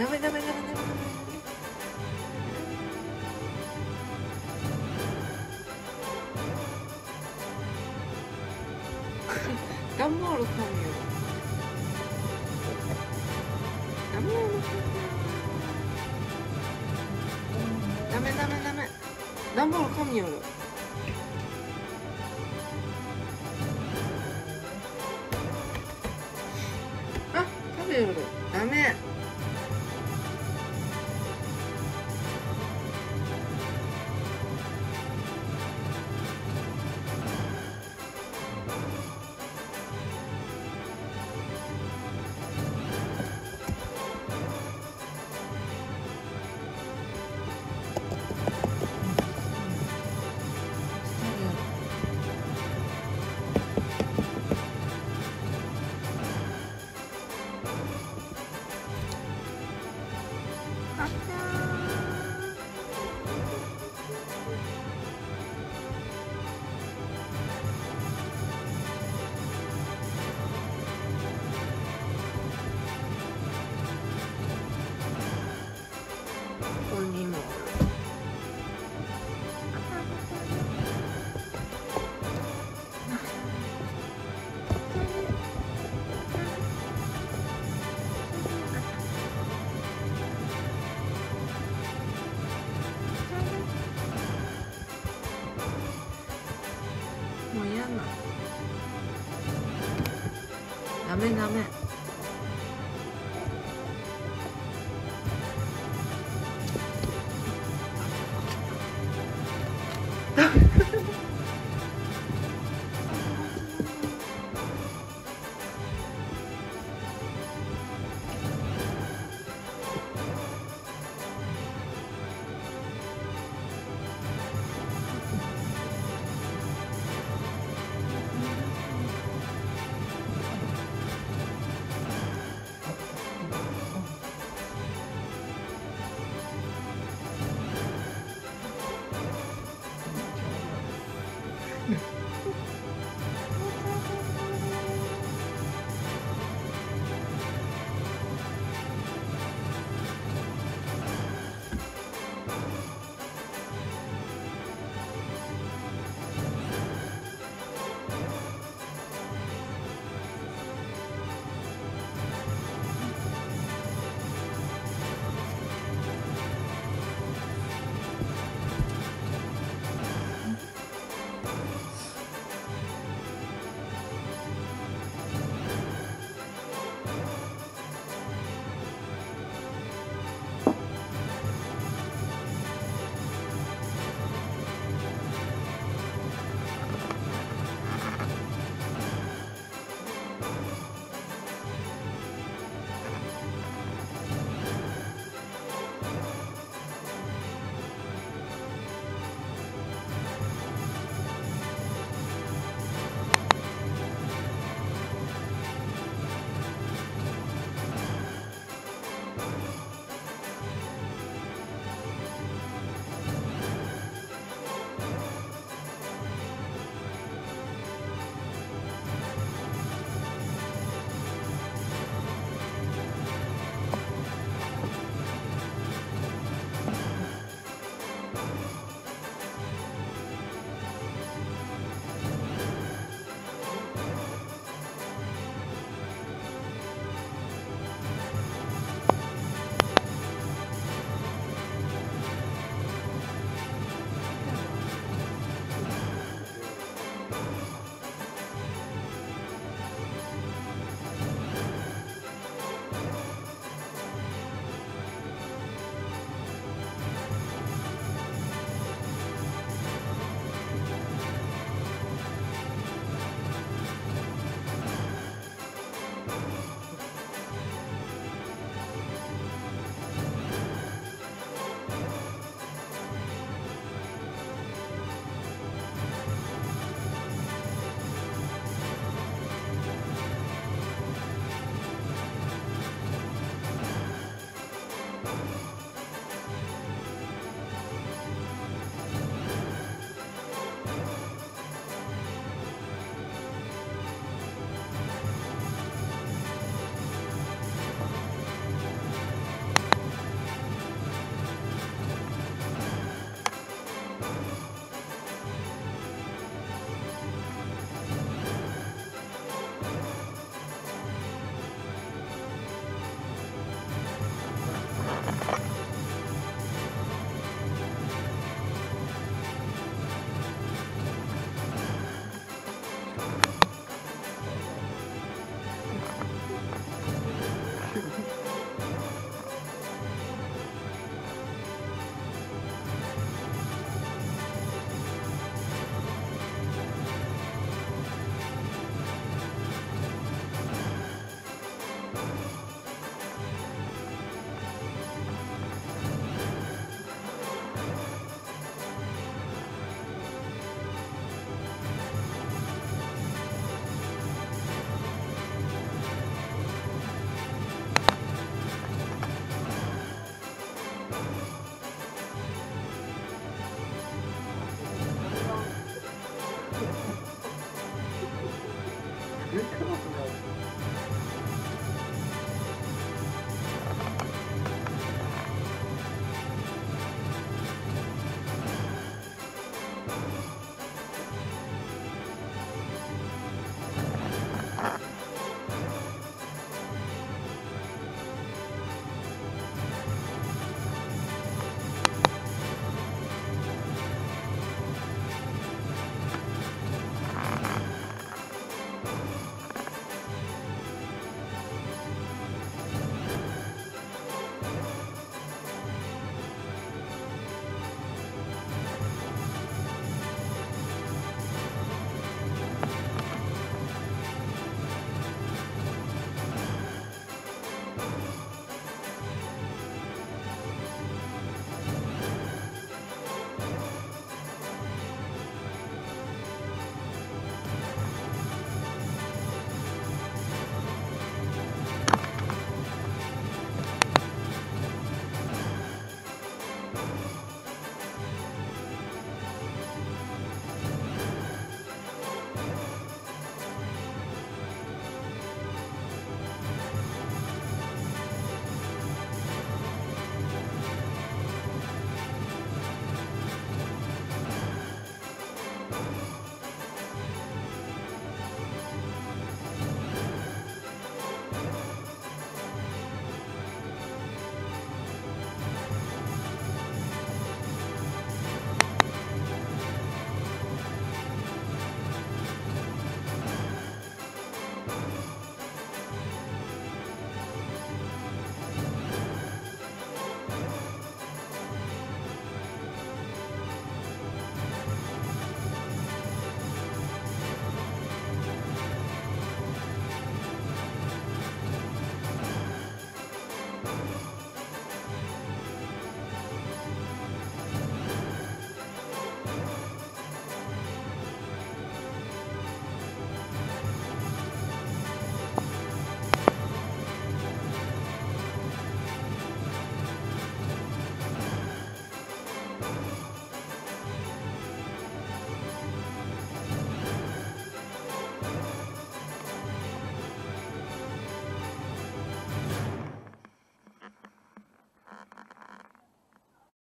ダメダメダメダメダメ段ボール買うよダメダメダメダメ段ボール噛みよるここにも。もう嫌な。ダメダメ。